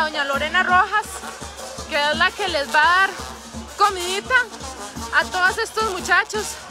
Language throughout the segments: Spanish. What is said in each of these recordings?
doña Lorena Rojas, que es la que les va a dar comidita a todos estos muchachos.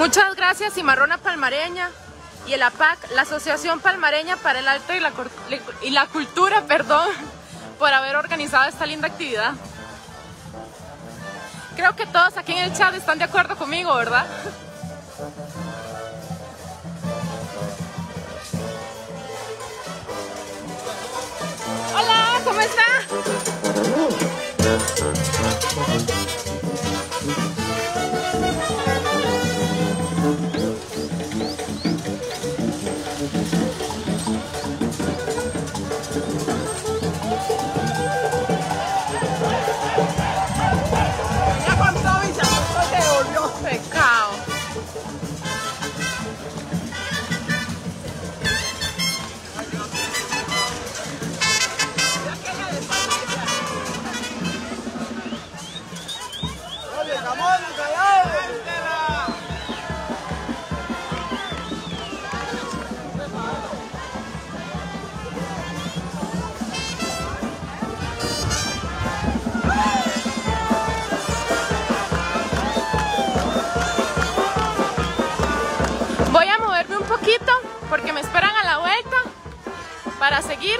Muchas gracias Cimarrona Palmareña y el APAC, la Asociación Palmareña para el Arte y la, y la Cultura, perdón, por haber organizado esta linda actividad. Creo que todos aquí en el chat están de acuerdo conmigo, ¿verdad? Hola, ¿cómo está? para seguir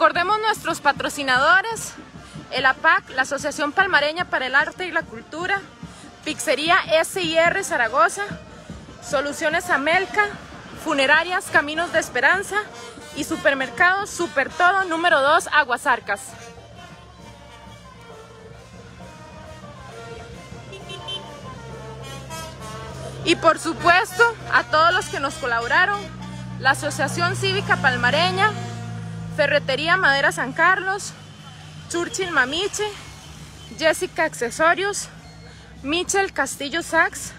Recordemos nuestros patrocinadores, el APAC, la Asociación Palmareña para el Arte y la Cultura, Pizzería SIR Zaragoza, Soluciones Amelca, Funerarias Caminos de Esperanza y Supermercados Super Todo número 2 Aguasarcas. Y por supuesto, a todos los que nos colaboraron, la Asociación Cívica Palmareña, Ferretería Madera San Carlos, Churchill Mamiche, Jessica Accesorios, Michel Castillo Sachs,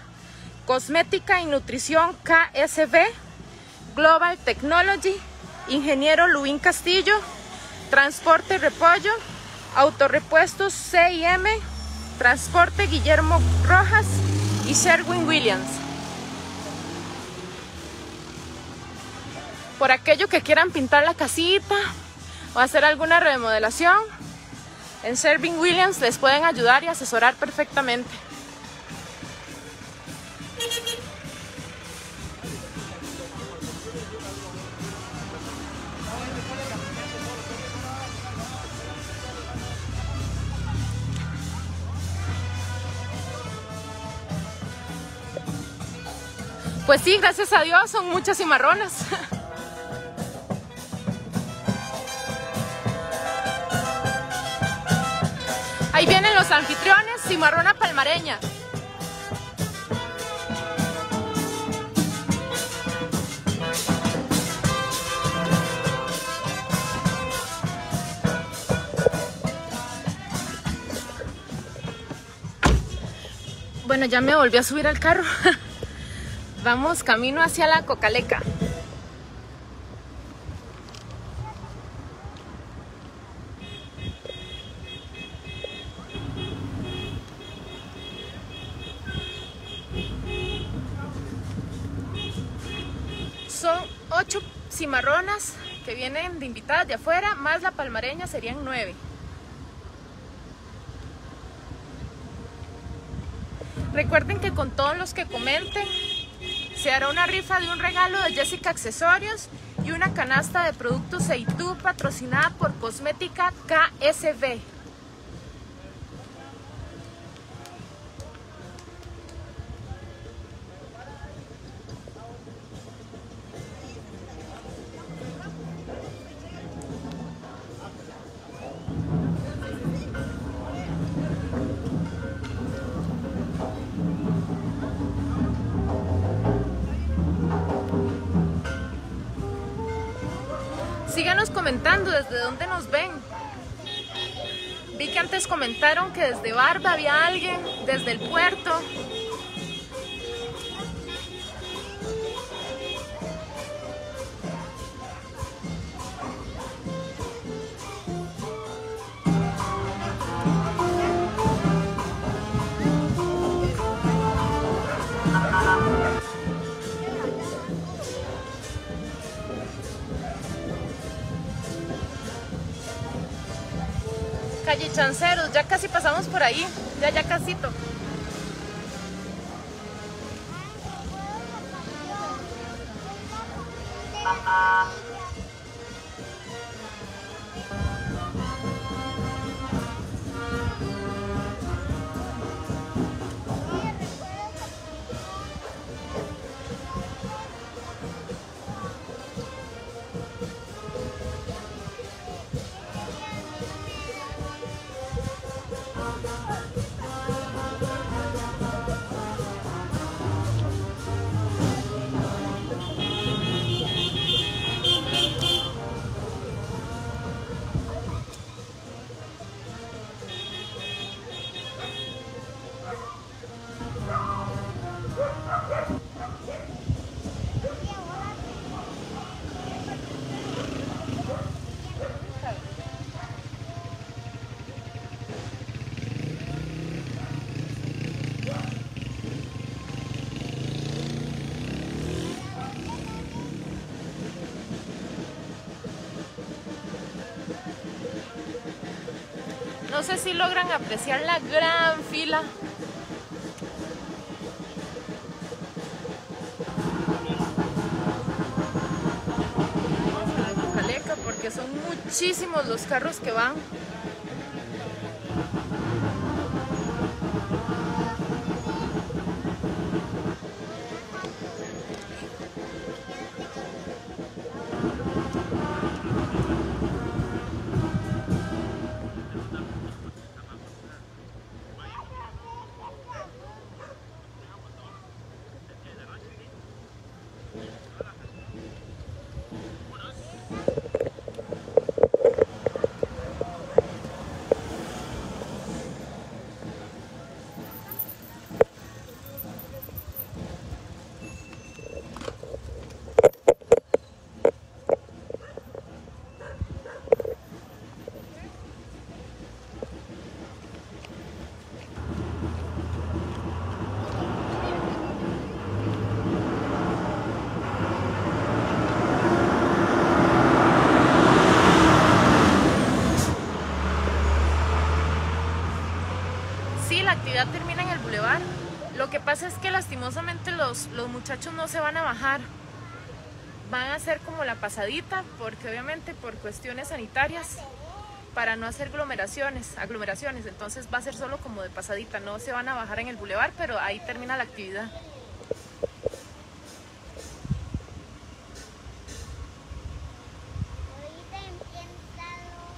Cosmética y Nutrición KSB, Global Technology, Ingeniero Luín Castillo, Transporte Repollo, Autorepuestos CIM, Transporte Guillermo Rojas y Sherwin Williams. Por aquello que quieran pintar la casita o hacer alguna remodelación, en Sherwin Williams les pueden ayudar y asesorar perfectamente. Pues sí, gracias a Dios son muchas cimarronas. Ahí vienen los anfitriones, cimarrona palmareña. Bueno, ya me volví a subir al carro. Vamos camino hacia la Cocaleca. Son ocho cimarronas que vienen de invitadas de afuera, más la palmareña serían nueve. Recuerden que con todos los que comenten se hará una rifa de un regalo de Jessica Accesorios y una canasta de productos Seitú patrocinada por Cosmética KSB. Comentando desde dónde nos ven. Vi que antes comentaron que desde Barba había alguien, desde el puerto. Calle Chanceros, ya casi pasamos por ahí, ya ya casito. No sé si logran apreciar la gran fila. Porque son muchísimos los carros que van. Los, los muchachos no se van a bajar. Van a hacer como la pasadita, porque obviamente por cuestiones sanitarias, para no hacer aglomeraciones, aglomeraciones, entonces va a ser solo como de pasadita, no se van a bajar en el bulevar, pero ahí termina la actividad. Ahorita empieza lo-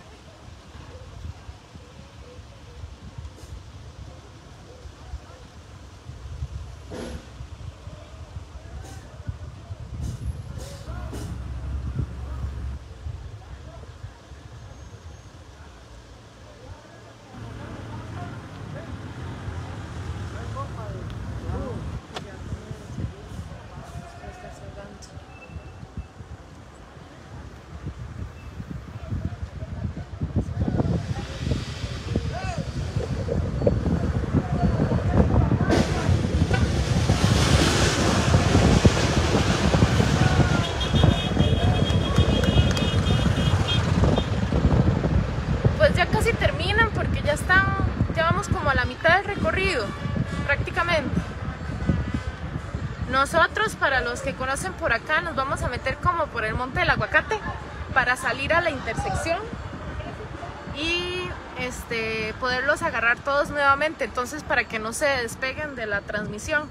Pues ya casi terminan porque ya están, ya vamos como a la mitad del recorrido, prácticamente. Nosotros, para los que conocen por acá, nos vamos a meter como por el Monte del Aguacate para salir a la intersección y este, poderlos agarrar todos nuevamente, entonces para que no se despeguen de la transmisión.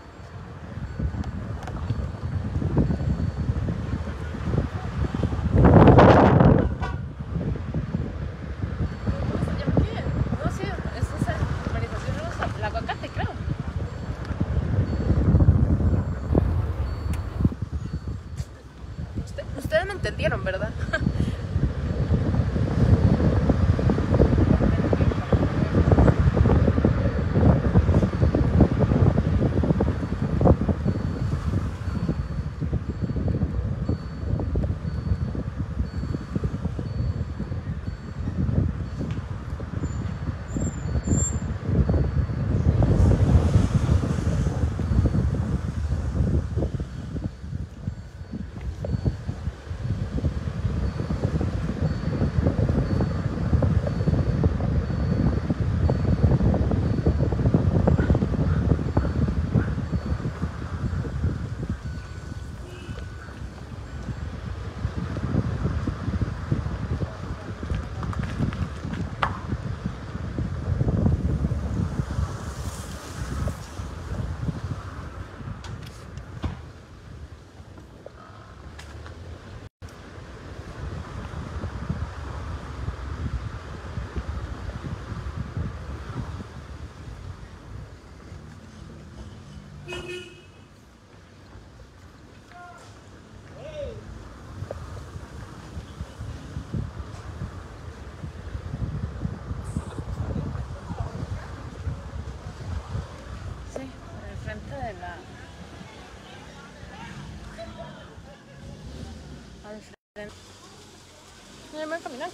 A caminar.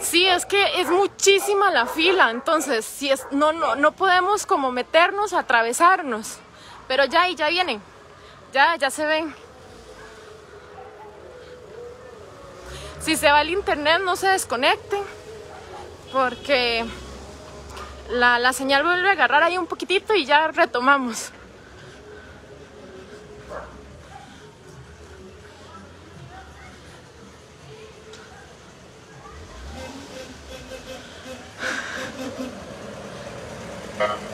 Sí, es que es muchísima la fila, entonces si es, no, no, no podemos como meternos, atravesarnos. Pero ya, y ya vienen. Ya, ya se ven. Si se va el internet, no se desconecten. Porque la, la señal vuelve a agarrar ahí un poquitito y ya retomamos. Al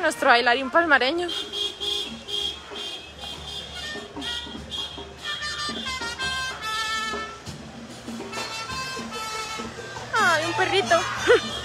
nuestro bailarín palmareño. Ay, un perrito.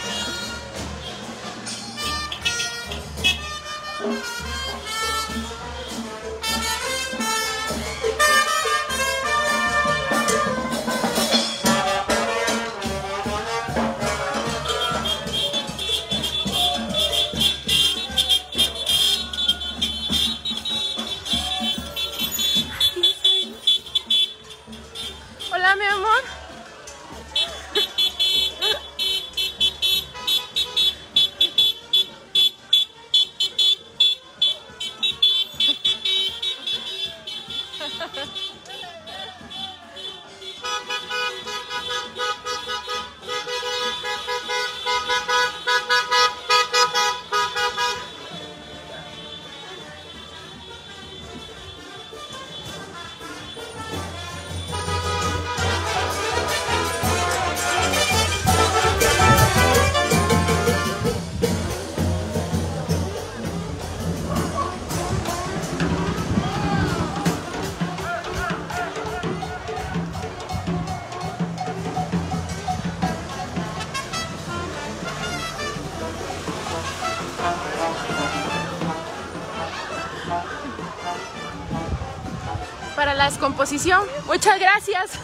Descomposición. Muchas gracias.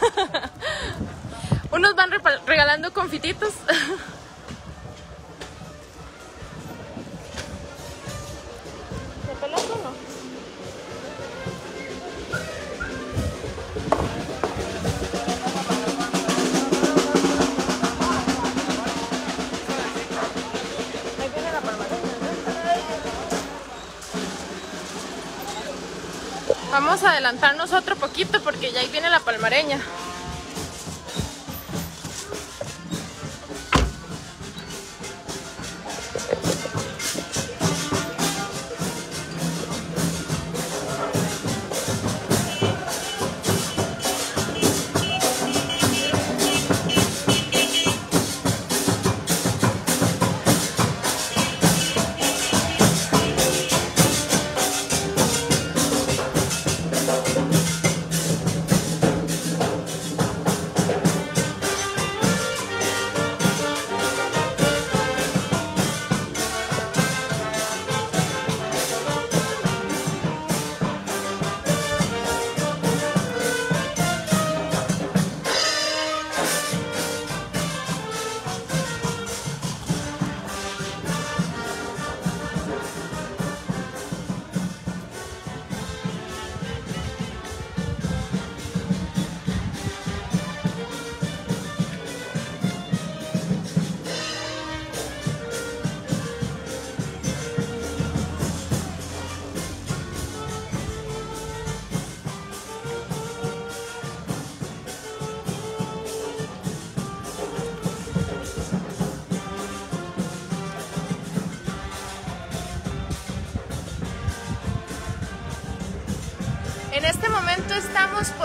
Unos van regalando confititos. adelantarnos otro poquito porque ya ahí viene la palmareña.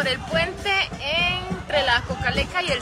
El puente entre la Cocaleca y el